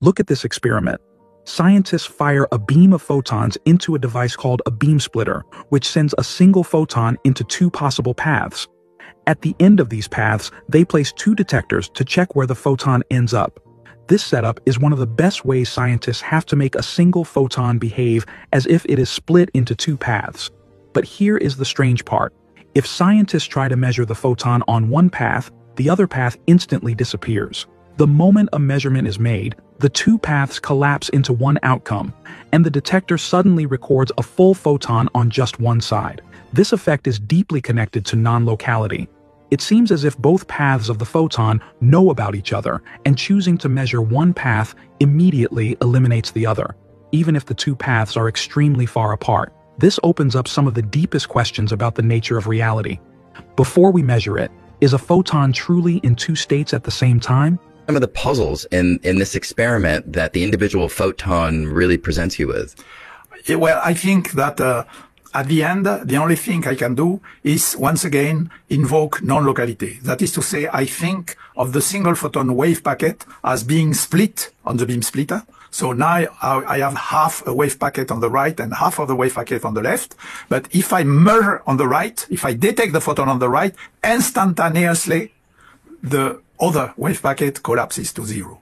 Look at this experiment. Scientists fire a beam of photons into a device called a beam splitter, which sends a single photon into two possible paths. At the end of these paths, they place two detectors to check where the photon ends up. This setup is one of the best ways scientists have to make a single photon behave as if it is split into two paths. But here is the strange part. If scientists try to measure the photon on one path, the other path instantly disappears. The moment a measurement is made, the two paths collapse into one outcome, and the detector suddenly records a full photon on just one side. This effect is deeply connected to non-locality. It seems as if both paths of the photon know about each other, and choosing to measure one path immediately eliminates the other, even if the two paths are extremely far apart. This opens up some of the deepest questions about the nature of reality. Before we measure it, is a photon truly in two states at the same time? Some of the puzzles in, in this experiment that the individual photon really presents you with? Well, I think that uh, at the end, the only thing I can do is once again invoke non-locality. That is to say, I think of the single photon wave packet as being split on the beam splitter. So now I have half a wave packet on the right and half of the wave packet on the left. But if I measure on the right, if I detect the photon on the right, instantaneously the other wave packet collapses to zero.